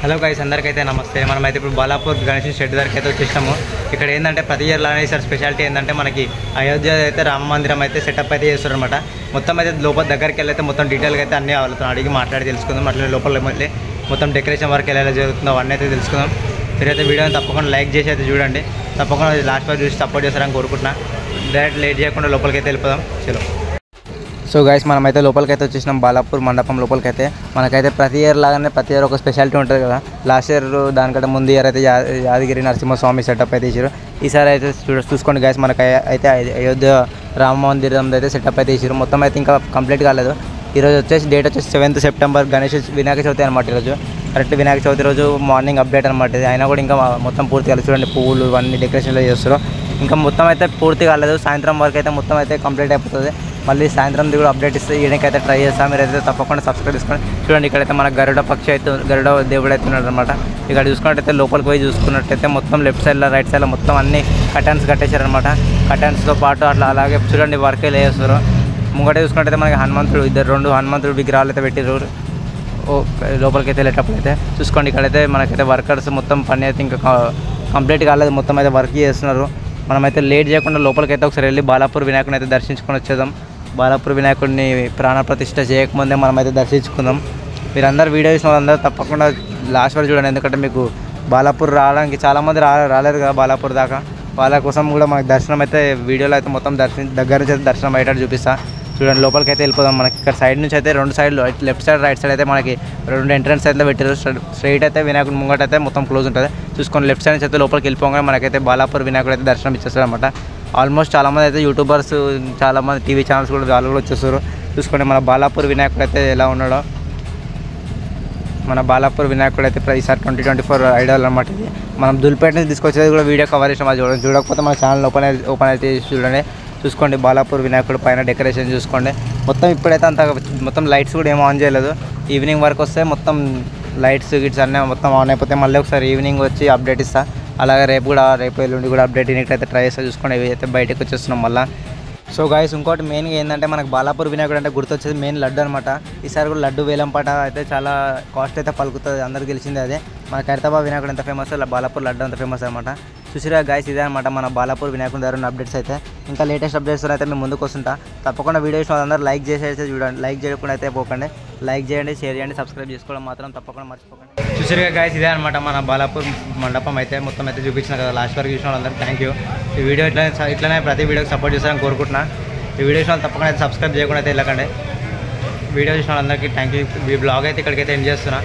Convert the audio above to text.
Hello guys అందరికైతే నమస్తే. మనమైతే ఇప్పుడు బాలాపూర్ గణేష్ షెడ్ దగ్గరికి అయితే వచ్చేసాము ఇక్కడ ఏంటంటే ప్రతి ఇయర్ లానే సార్ స్పెషాలిటీ ఏంటంటే మనకి అయోధ్య అయితే రామ మందిరం అయితే సెటప్ అయితే చేస్తారనమాట మొత్తం అయితే లోపల దగ్గరికి వెళ్ళైతే మొత్తం డీటెయిల్గా అయితే అన్ని వాళ్ళతో అడిగి మాట్లాడి తెలుసుకుందాం. అట్లనే లోపల వెళ్ళి మొత్తం డెకరేషన్ వర్క్ ఎలా ఎలా జరుగుతుందో అవన్నీ అయితే తెలుసుకుందాం. మీరైతే వీడియోని తప్పకుండా లైక్ చేసి అయితే చూడండి. తప్పకుండా లాస్ట్ వరకు చూసి సపోర్ట్ చేస్తారని కోరుకుంటున్నా. డైరెక్ట్ లేట్ చేయకుండా లోపలికి అయితే వెళ్ళిపోదాం. చలో. సో గైస్ మనమైతే లోపలికి అయితే వచ్చేసినాం. బాలాపూర్ మండపం లోపలికైతే. మనకైతే ప్రతి ఇయర్ లాగానే ప్రతి ఇయర్ ఒక స్పెషాలిటీ ఉంటుంది కదా. లాస్ట్ ఇయర్ దానికంటే ముందు ఇయర్ అయితే యాదగిరి నరసింహస్వామి సెటప్ అయితే ఇచ్చారు ఈసారి అయితే చూడ చూసుకోండి గైస్ మనకి అయితే అయోధ్య రామ మందిరం అయితే సెటప్ అయితే ఇచ్చారు మొత్తం అయితే ఇంకా కంప్లీట్ కాలేదు. ఈరోజు వచ్చేసి డేట్ వచ్చేసి సెవెంత్ సెప్టెంబర్ గణేష్ వినాయక చవితి అనమాట ఈరోజు కరెక్ట్ వినాయక చవితి రోజు మార్నింగ్ అప్డేట్ అనమాట ఇది. అయినా కూడా ఇంకా మొత్తం పూర్తి కలిసి చూడండి పువ్వులు ఇవన్నీ డెకరేషన్లో చేస్తారు ఇంకా మొత్తం అయితే పూర్తి కాలేదు. సాయంత్రం వరకు అయితే మొత్తం అయితే కంప్లీట్ అయిపోతుంది. మళ్ళీ సాయంత్రం కూడా అప్డేట్ ఇస్తే ఈయనకైతే ట్రై చేస్తాం. మీరు అయితే తప్పకుండా సబ్స్క్రైబ్ చేసుకోండి చూడండి ఇక్కడైతే మన గరుడ పక్షి అయితే గరుడ దేవుడు అయితే అనమాట ఇక్కడ చూసుకున్నట్టయితే లోపలికి పోయి చూసుకున్నట్టయితే మొత్తం లెఫ్ట్ సైడ్లో రైట్ సైడ్లో మొత్తం అన్ని కటన్స్ కట్టేశారనమాట కటన్స్తో పాటు అట్లా అలాగే చూడండి వర్క్ వేస్తారు ముంగట చూసుకున్నట్టయితే మనకి హనుమంతుడు ఇద్దరు రెండు హనుమంతుడు విగ్రహాలు అయితే పెట్టిర్రు. ఓ లోపలికి అయితే వెళ్ళేటప్పుడు అయితే చూసుకోండి. ఇక్కడైతే మనకైతే వర్కర్స్ మొత్తం పని అయితే ఇంకా కంప్లీట్ కాలేదు. మొత్తం అయితే వర్క్ చేస్తున్నారు. మనమైతే లేట్ చేయకుండా లోపలికి అయితే ఒకసారి వెళ్ళి బాలాపూర్ వినాయకుని అయితే దర్శించుకొని వచ్చేద్దాం. బాలాపూర్ వినాయకుడిని ప్రాణ ప్రతిష్ఠ చేయకముందే మనమైతే దర్శించుకుందాం మీరందరూ వీడియో చూసిన వాళ్ళందరూ తప్పకుండా లాస్ట్ వరకు చూడండి. ఎందుకంటే మీకు బాలాపూర్ రావడానికి చాలామంది రా రాలేరు కదా బాలాపూర్ దాకా. వాళ్ళ కోసం కూడా మనకి దర్శనం అయితే వీడియోలో అయితే మొత్తం దర్శనం దగ్గర నుంచి అయితే దర్శనం అయ్యేటట్టు చూపిస్తా. చూడండి లోపలికి అయితే వెళ్ళిపోదాం. మనకి ఇక్కడ సైడ్ నుంచి అయితే రెండు సైడ్లు లెఫ్ట్ సైడ్ రైట్ సైడ్ అయితే మనకి రెండు ఎంట్రన్స్ అయితే పెట్టారు. స్ట్రైట్ అయితే వినాయకుడు ముంగట అయితే మొత్తం క్లోజ్ ఉంటుంది. చూసుకొని లెఫ్ట్ సైడ్ నుంచి అయితే లోపలికి వెళ్ళిపోగానే మనకైతే బాలాపూర్ వినాయకుడు అయితే దర్శనం ఇచ్చేస్తారు అనమాట ఆల్మోస్ట్ చాలామంది అయితే యూట్యూబర్స్ చాలామంది టీవీ ఛానల్స్ కూడా వాళ్ళు కూడా వచ్చేస్తారు చూసుకోండి మన బాలాపూర్ వినాయకుడు అయితే ఎలా ఉన్నాడో. మన బాలాపూర్ వినాయకుడు అయితే ఈసారి ట్వంటీ ట్వంటీ ఫోర్ ఐడల్ అనమాట ఇది. మనం దుల్పేట నుంచి తీసుకొచ్చేది కూడా వీడియో కవర్ చేసాం అది చూడండి చూడకపోతే మన ఛానల్ ఓపెన్ అయితే ఓపెన్ అయితే చూడండి. చూసుకోండి బాలాపూర్ వినాయకుడు పైన డెకరేషన్ చూసుకోండి. మొత్తం ఇప్పుడైతే అంత మొత్తం లైట్స్ కూడా ఏం ఆన్ చేయలేదు. ఈవినింగ్ వరకు వస్తే మొత్తం లైట్స్ గిట్స్ అన్నీ మొత్తం ఆన్ అయిపోతే మళ్ళీ ఒకసారి ఈవినింగ్ వచ్చి అప్డేట్ ఇస్తాను అలాగే రేపు కూడా రేపు ఎల్లుండి కూడా అప్డేట్ అయితే ట్రై చేస్తే చూసుకోండి అయితే బయటకు వచ్చేస్తున్నాం మళ్ళీ. సో గాయస్ ఇంకోటి మెయిన్గా ఏంటంటే మనకు బాలాపూర్ వినాయకుడు అంటే గుర్తొచ్చేది మెయిన్ లడ్డు అనమాట ఈసారి కూడా లడ్డు వేలంపాట అయితే చాలా కాస్ట్ అయితే పలుకుతుంది అందరికీ తెలిసిందే అదే. మన ఖైరతాబాద్ వినాయకుడు ఎంత ఫేమస్ అలా బాలాపూర్ లడ్డు అంత ఫేమస్ అనమాట చూసిరా గాయస్ ఇదే అనమాట మన బాలాపూర్ వినాయకుడు దగ్గర ఉన్న అప్డేట్స్ అయితే. ఇంకా లేటెస్ట్ అప్డేట్స్ అయితే మేము ముందుకు వస్తుంటా. తప్పకుండా వీడియోస్ ఇష్టం అందరూ లైక్ చేసి చూడండి లైక్ చేయకుండా అయితే పోకండి. లైక్ చేయండి షేర్ చేయండి సబ్స్క్రైబ్ చేసుకోవడం మాత్రం తప్పకుండా మర్చిపోకండి. చూసిరుగా గాయస్ ఇదే అనమాట మన బాలాపూర్ మండపం అయితే మొత్తం అయితే చూపించిన కదా లాస్ట్ వరకు చూసిన వాళ్ళందరూ థ్యాంక్ యూ ఈ వీడియో ఇట్లా ఇట్లనే ప్రతి వీడియోకి సపోర్ట్ చేస్తారని కోరుకుంటున్నా. ఈ వీడియో చూసిన వాళ్ళు తప్పకుండా అయితే సబ్స్క్రైబ్ చేయకుండా అయితే వెళ్ళకండి. వీడియో చూసిన వాళ్ళందరికీ థ్యాంక్ యూ ఈ బ్లాగ్ అయితే ఇక్కడికైతే ఎండ్ చేస్తున్నా.